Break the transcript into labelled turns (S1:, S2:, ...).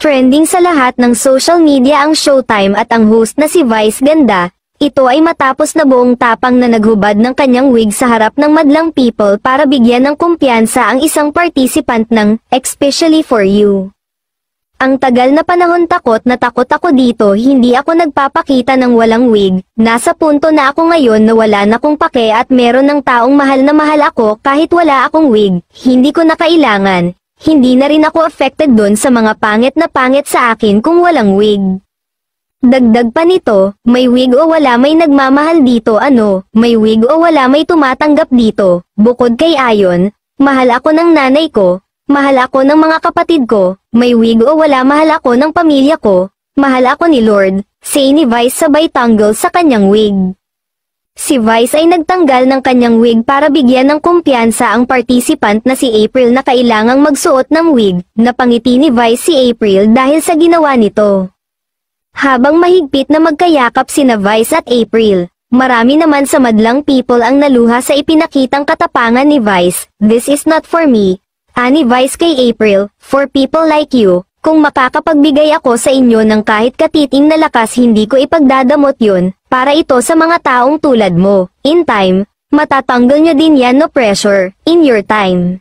S1: Trending sa lahat ng social media ang Showtime at ang host na si Vice Ganda, ito ay matapos na buong tapang na naghubad ng kanyang wig sa harap ng madlang people para bigyan ng kumpiyansa ang isang participant ng Especially for You. Ang tagal na panahon takot na takot ako dito hindi ako nagpapakita ng walang wig, nasa punto na ako ngayon na wala na kong pake at meron ng taong mahal na mahal ako kahit wala akong wig, hindi ko na kailangan, hindi na rin ako affected dun sa mga pangit na pangit sa akin kung walang wig. Dagdag pa nito, may wig o wala may nagmamahal dito ano, may wig o wala may tumatanggap dito, bukod kay Ayon, mahal ako ng nanay ko, mahal ako ng mga kapatid ko, may wig o wala mahal ako ng pamilya ko, mahal ako ni Lord, say ni Vice sabay tanggol sa kanyang wig. Si Vice ay nagtanggal ng kanyang wig para bigyan ng kumpiyansa ang participant na si April na kailangang magsuot ng wig, napangiti ni Vice si April dahil sa ginawa nito. Habang mahigpit na magkayakap sina Vice at April, marami naman sa madlang people ang naluha sa ipinakitang katapangan ni Vice, This is not for me, ani Vice kay April, for people like you, kung makakapagbigay ako sa inyo ng kahit katiting na lakas hindi ko ipagdadamot yun, para ito sa mga taong tulad mo. In time, matatanggal nyo din yan no pressure, in your time.